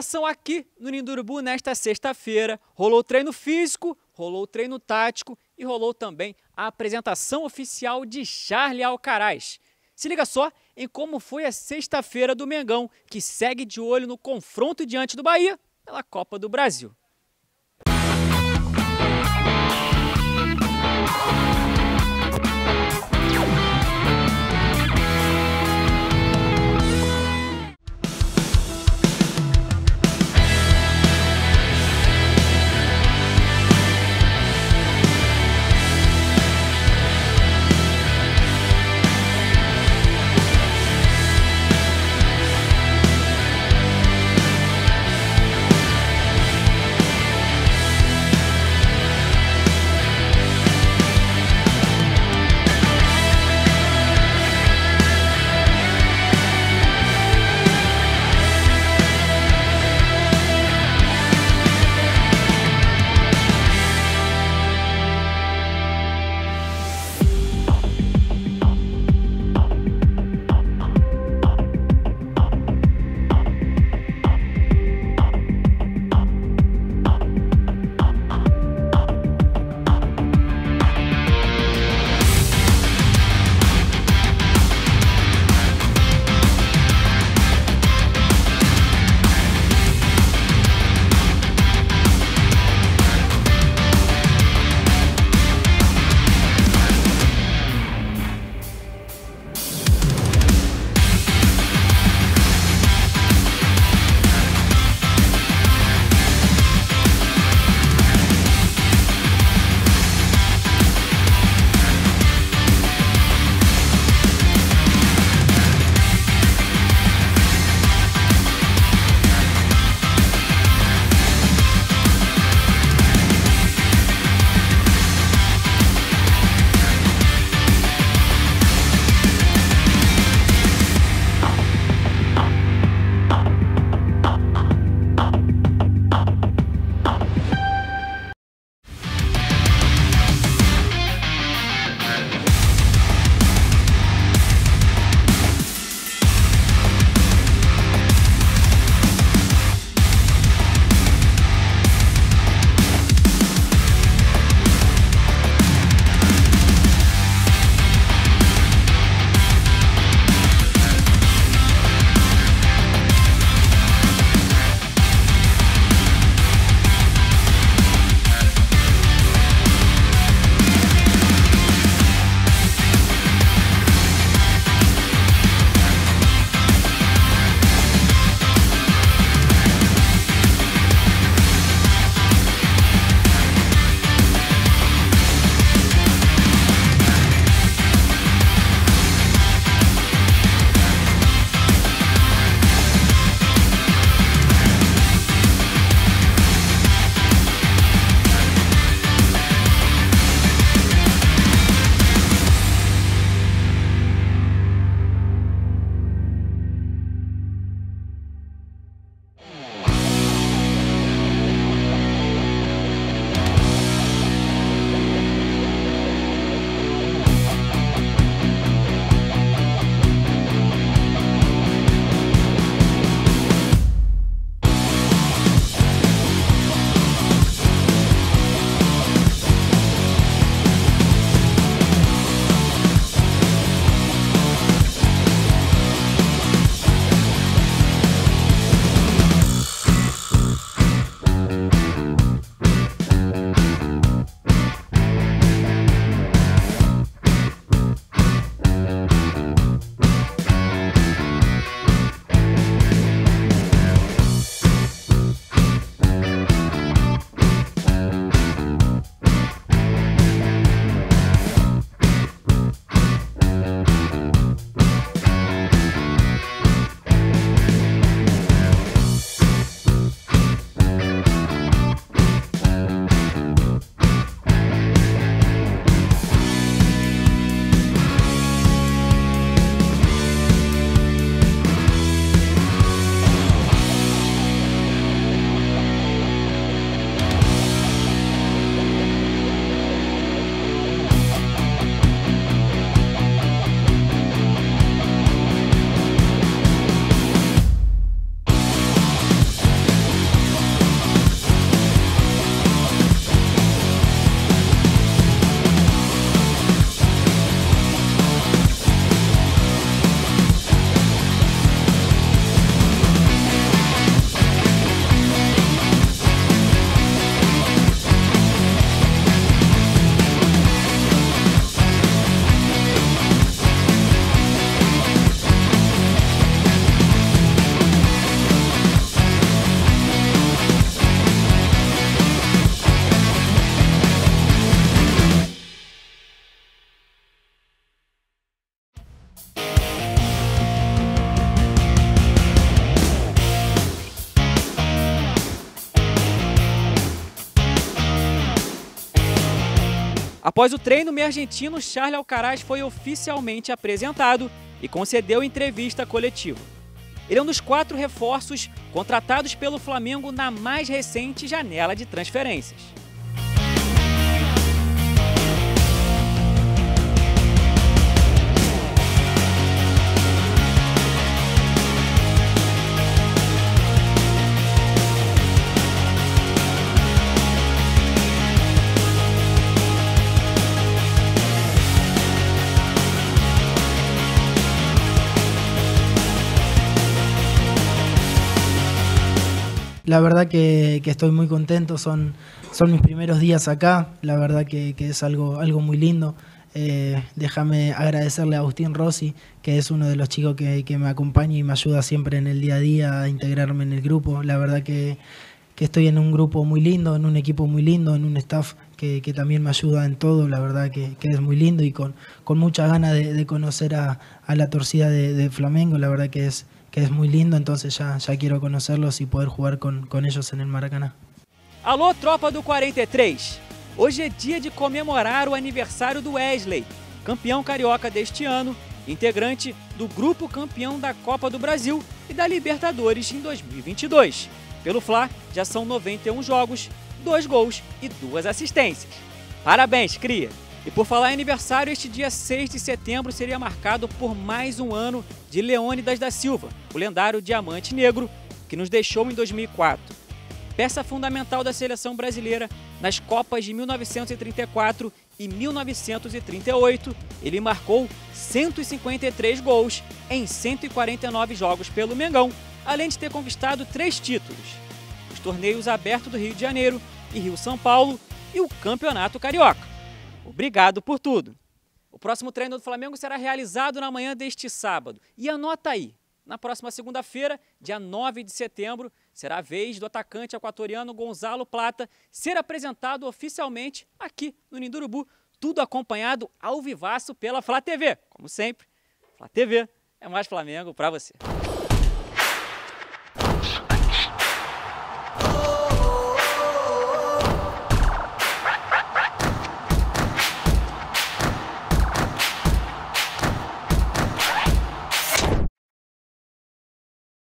programação aqui no Nindurubu nesta sexta-feira. Rolou treino físico, rolou treino tático e rolou também a apresentação oficial de Charlie Alcaraz. Se liga só em como foi a sexta-feira do Mengão, que segue de olho no confronto diante do Bahia pela Copa do Brasil. Após o treino, o argentino Charles Alcaraz foi oficialmente apresentado e concedeu entrevista coletiva. Ele é um dos quatro reforços contratados pelo Flamengo na mais recente janela de transferências. La verdad que, estoy muy contento, son, son mis primeros días acá, la verdad que, es algo, algo muy lindo. Eh, déjame agradecerle a Agustín Rossi, que es uno de los chicos que, me acompaña y me ayuda siempre en el día a día a integrarme en el grupo. La verdad que, estoy en un grupo muy lindo, en un equipo muy lindo, en un staff que, también me ayuda en todo, la verdad que, es muy lindo y con, con mucha ganas de, conocer a, la torcida de Flamengo, la verdad que es, que es muy lindo, entonces ya, ya quiero conocerlos y poder jugar con, con ellos en el Maracaná. Alô, tropa do 43! Hoje é dia de comemorar o aniversário do Wesley, campeão carioca deste ano, integrante do grupo campeão da Copa do Brasil e da Libertadores em 2022. Pelo Fla, já são 91 jogos, 2 gols e 2 assistências. Parabéns, cria! E por falar em aniversário, este dia 6 de setembro seria marcado por mais um ano de Leônidas da Silva, o lendário Diamante Negro, que nos deixou em 2004. Peça fundamental da seleção brasileira nas Copas de 1934 e 1938, ele marcou 153 gols em 149 jogos pelo Mengão, além de ter conquistado três títulos: os torneios abertos do Rio de Janeiro e Rio-São Paulo e o Campeonato Carioca. Obrigado por tudo. O próximo treino do Flamengo será realizado na manhã deste sábado. E anota aí, na próxima segunda-feira, dia 9 de setembro, será a vez do atacante equatoriano Gonzalo Plata ser apresentado oficialmente aqui no Nindurubu, tudo acompanhado ao vivaço pela Flá TV. Como sempre, Flá TV é mais Flamengo para você.